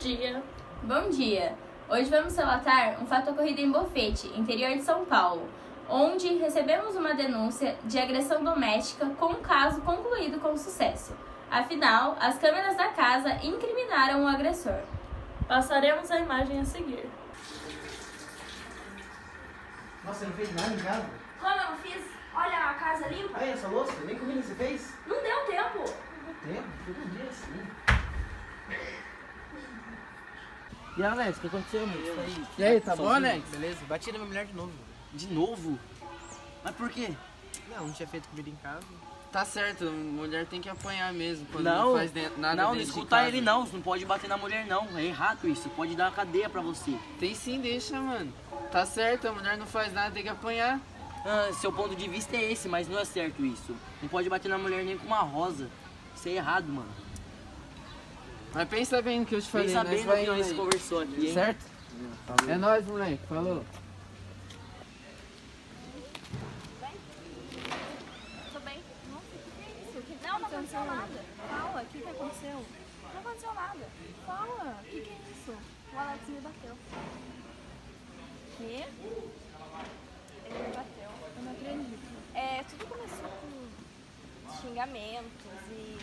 dia. Bom dia! Hoje vamos relatar um fato ocorrido em Bofete, interior de São Paulo, onde recebemos uma denúncia de agressão doméstica com um caso concluído com sucesso. Afinal, as câmeras da casa incriminaram o agressor. Passaremos a imagem a seguir. Nossa, você não fez nada em casa? Como eu não fiz? Olha a casa limpa. Aí, essa louça, nem comida você fez? Não deu tempo. Tempo, todo dia assim. E Alex, o que aconteceu, meu? Aí. E aí, tá bom? Alex? Beleza, bati na minha mulher de novo. De novo? Mas por quê? Não, não tinha feito comida em casa. Tá certo, mulher tem que apanhar mesmo quando não, Não, faz dentro, nada não, não escutar casa. ele não. Você não pode bater na mulher não. É errado isso. Pode dar uma cadeia pra você. Tem sim, deixa, mano. Tá certo, a mulher não faz nada, tem que apanhar. Ah, seu ponto de vista é esse, mas não é certo isso. Não pode bater na mulher nem com uma rosa. Isso é errado, mano. Mas pensa bem no que eu te falei, Pensa nós bem no que nós conversou aqui, hein? Certo? É nóis, moleque. Falou. Tô bem. Nossa, o que, que é isso? não, não aconteceu nada. Fala, o que, que aconteceu? Não aconteceu nada. Fala, o que, que é isso? O Alex me bateu. Quê? Ele me bateu. Eu não acredito. É, tudo começou com xingamentos e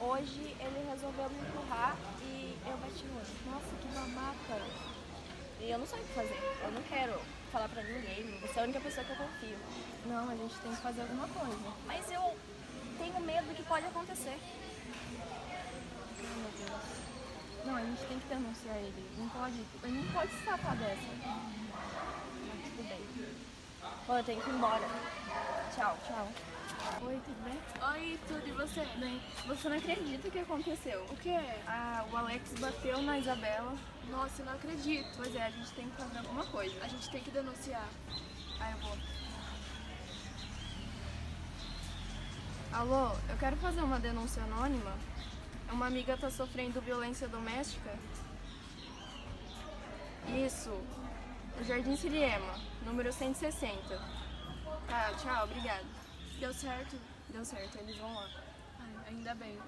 hoje ele resolveu me empurrar e eu bati no olho. Nossa, que babaca. E eu não sei o que fazer. Eu não quero falar pra ninguém. Você é a única pessoa que eu confio. Não, a gente tem que fazer alguma coisa. Mas eu tenho medo do que pode acontecer. Meu Deus. Não, a gente tem que denunciar ele. Não pode. Ele não pode se safar dessa. Mas tudo bem. Bom, eu tenho que ir embora. Tchau, tchau. Oi, tudo bem? Oi, tudo e você? Bem, você não acredita o que aconteceu. O que? Ah, o Alex bateu na Isabela. Nossa, eu não acredito. Pois é, a gente tem que fazer alguma coisa. A gente tem que denunciar. Ah, eu vou. Alô, eu quero fazer uma denúncia anônima. Uma amiga tá sofrendo violência doméstica. Isso. Jardim Siriema, número 160. Tá, tchau, obrigada. Deu certo? Deu certo, eles vão lá. Ai, ainda bem.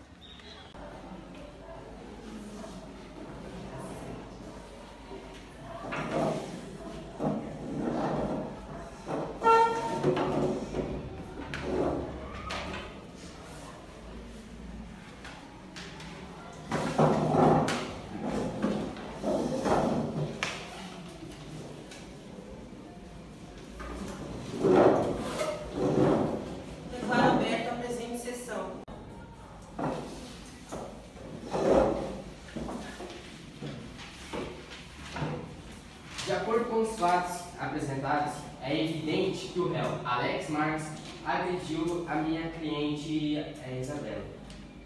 Fatos apresentados, é evidente que o réu Alex Marques agrediu a minha cliente eh, Isabela.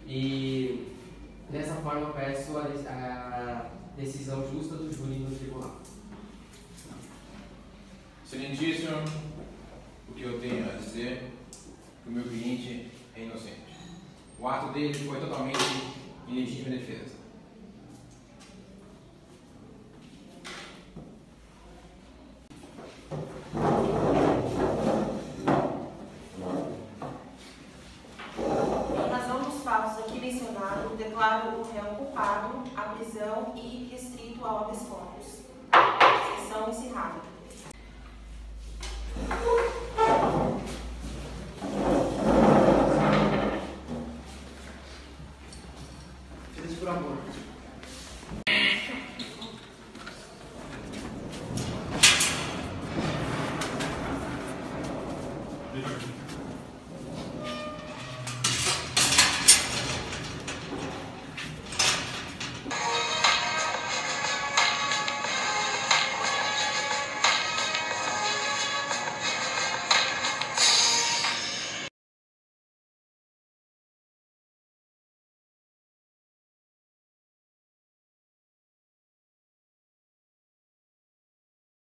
E dessa forma eu peço a, a decisão justa do júri no tribunal. Excelentíssimo, o que eu tenho a dizer é que o meu cliente é inocente. O ato dele foi totalmente em legítima defesa. vinculado o réu culpado à prisão e restrito ao habeas corpus. Sessão encerrada.